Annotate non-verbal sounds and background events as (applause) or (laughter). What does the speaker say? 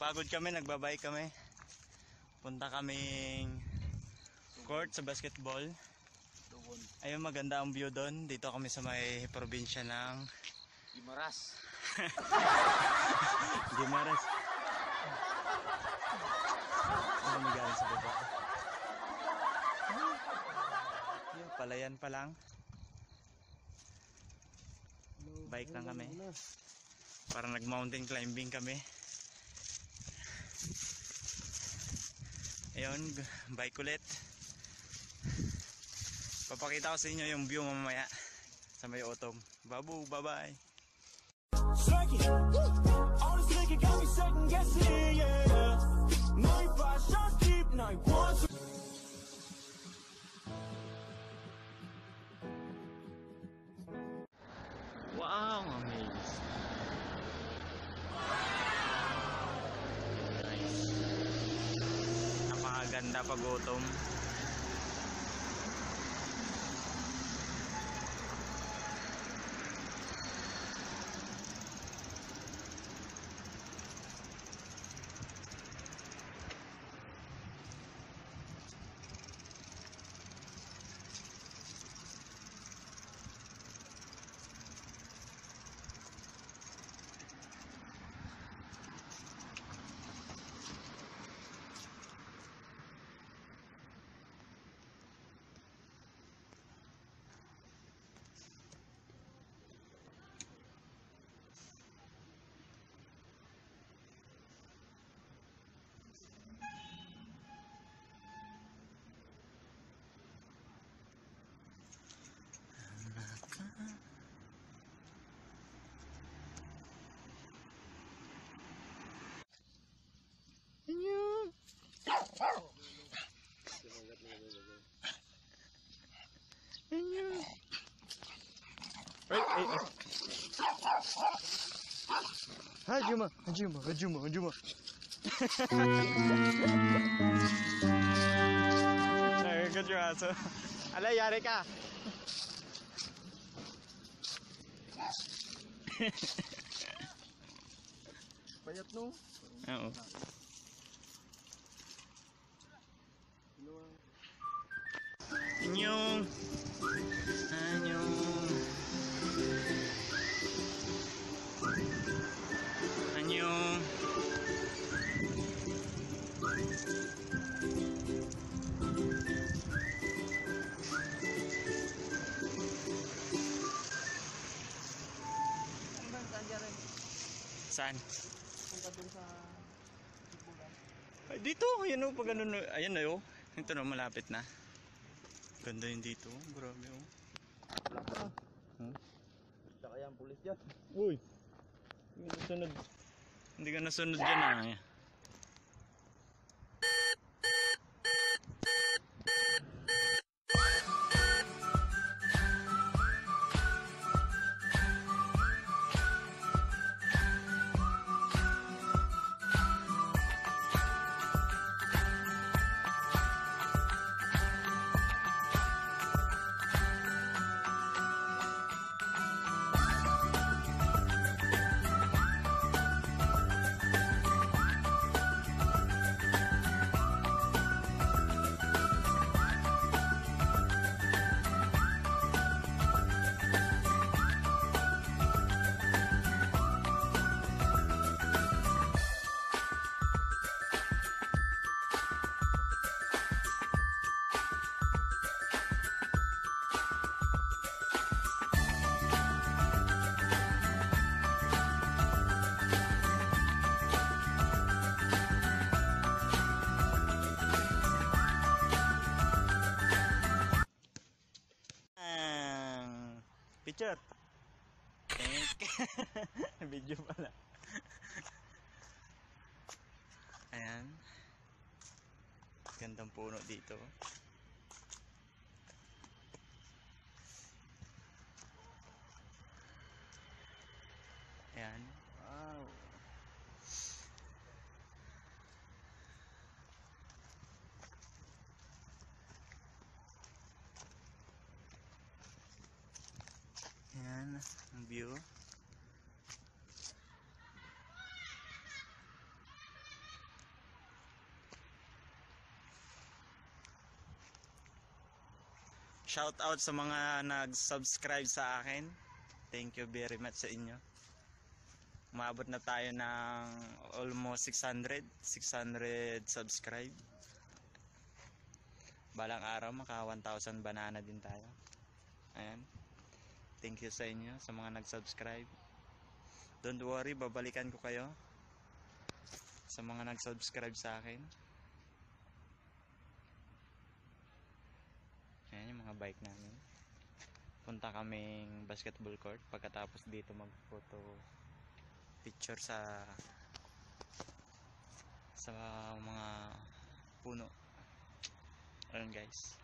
Pagod kami, nagbabay kami. Punta kaming court sa basketball. Ayun, maganda ang view doon. Dito kami sa may probinsya ng Imaras. Guimaras. (laughs) Ano galing sa baba? Yun, palayan pa lang. Bike lang kami. Parang nag-mountain climbing kami. Ayun, bike ulit. Papakita ko sa inyo yung view mamaya sa may autumn. Babu, bye-bye. Second, all this liquor got me second guessing, Napakaganda pag autumn. Ay, ay, ay. Hajuma, hajuma, hajuma, hajuma. Ay, got yung aso. Alay, yari ka. Payat no? Oo. Anyong. Saan? Punta dun sa Sibugan. Ay, dito, ayan o, pag ano, ayan na o. Ito na, malapit na. Ganda yun dito, grabe o. Pa. Hmm? Tsaka yan, pulis dyan. Uy! Hindi ka nasunod. Hindi ka nasunod dyan ah. Picture. Thank (laughs) Video pala. Ayan. Gandang puno dito. Ang view. Shout out sa mga nag-subscribe sa akin. Thank you very much sa inyo. Umabot na tayo ng almost 600, 600 subscribe. Balang araw maka 1,000 banana din tayo. Ayan. Thank you sa inyo sa mga nag-subscribe. Don't worry, babalikan ko kayo sa mga nag-subscribe sa akin. Ayan yung mga bike namin. Punta kaming basketball court pagkatapos dito mag-photo picture sa sa mga puno. Ayun guys.